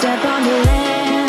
step on the land.